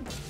Come on.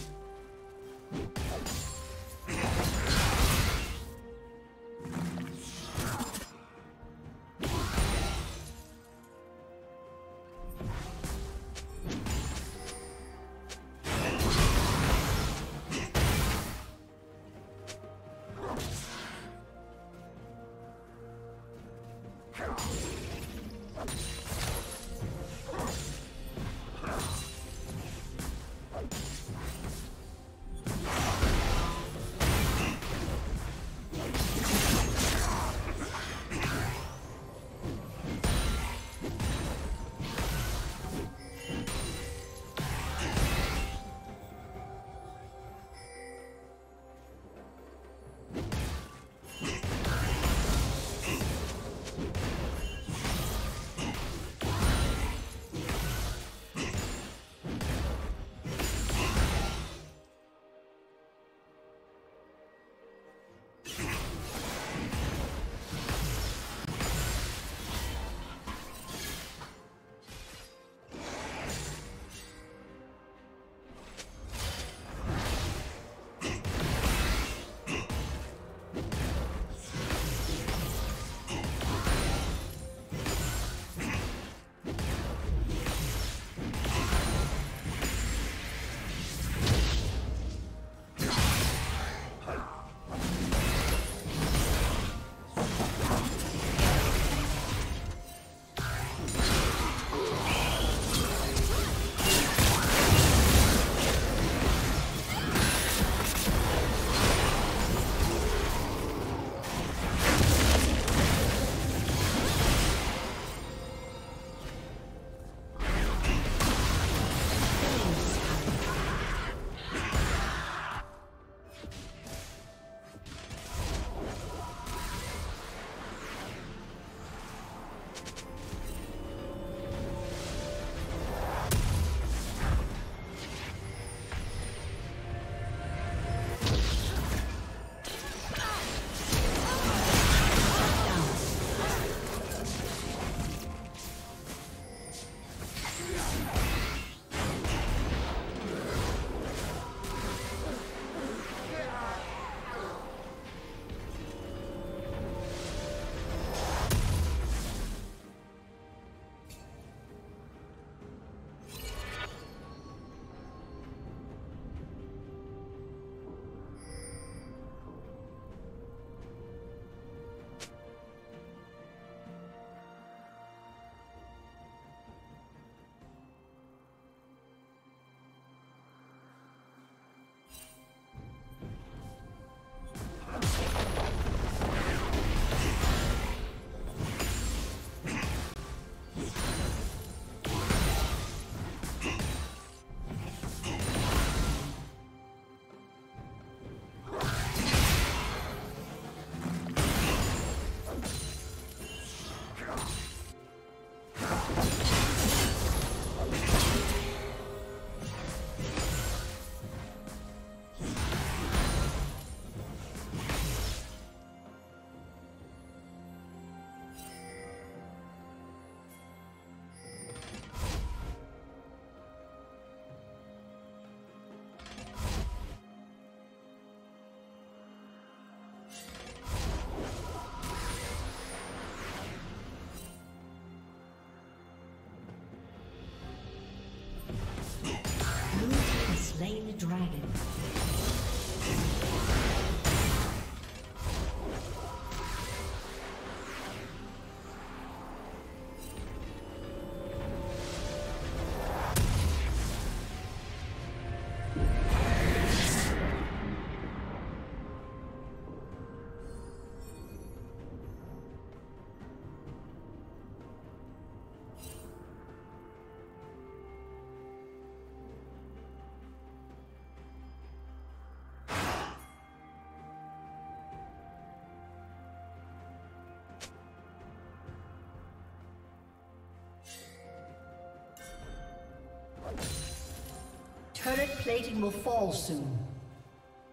Turret plating will fall soon.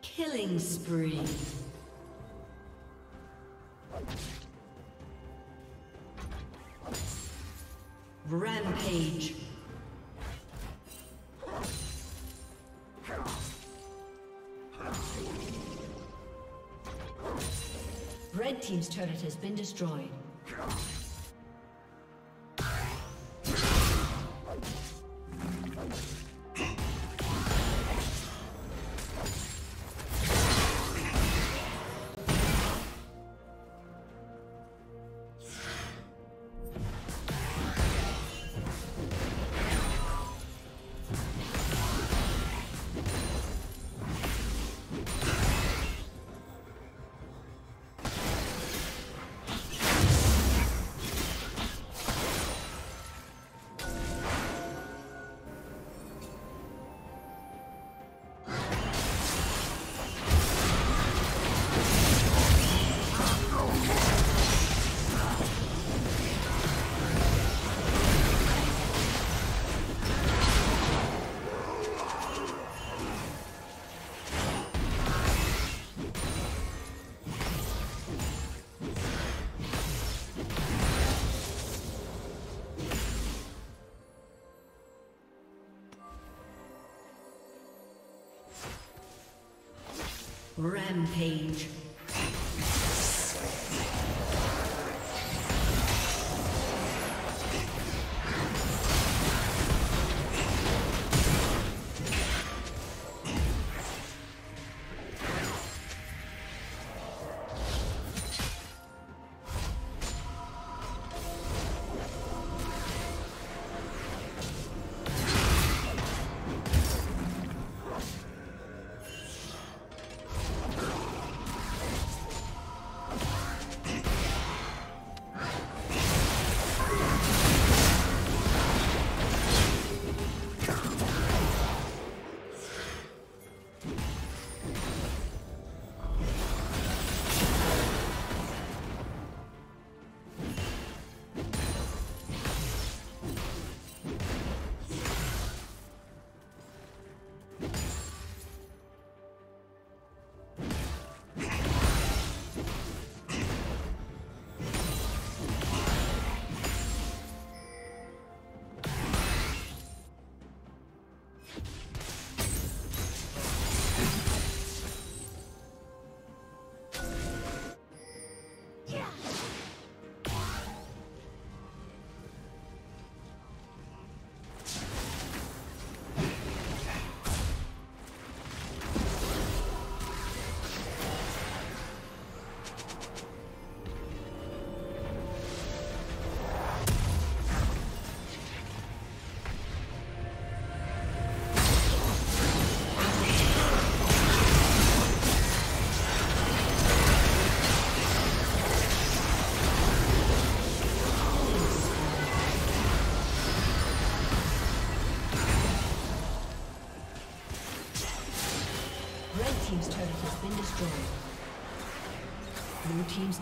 Killing spree. Rampage. Red Team's turret has been destroyed. Rampage.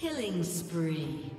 Killing spree.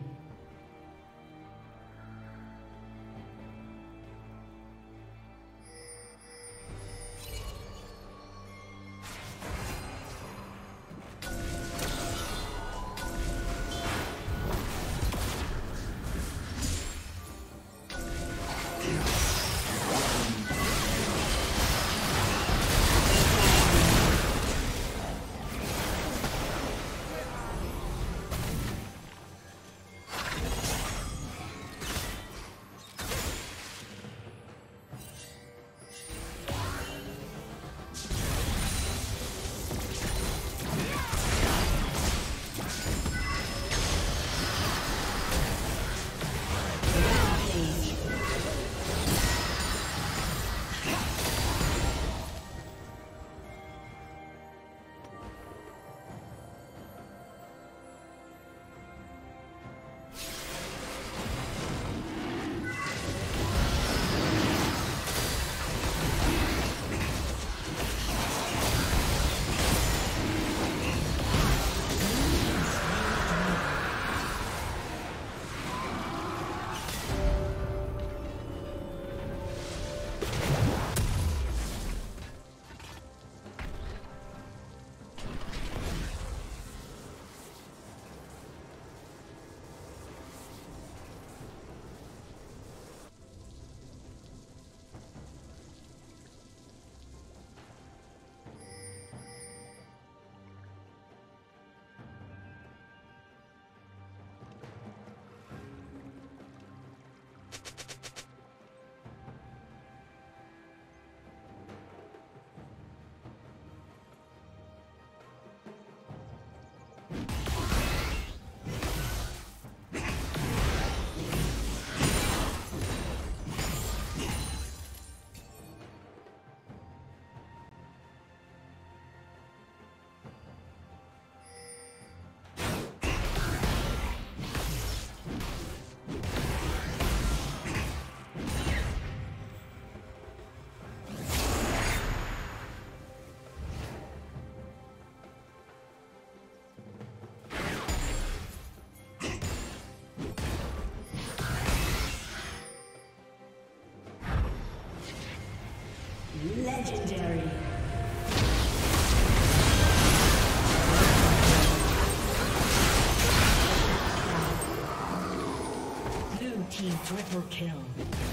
Legendary. Blue team triple kill.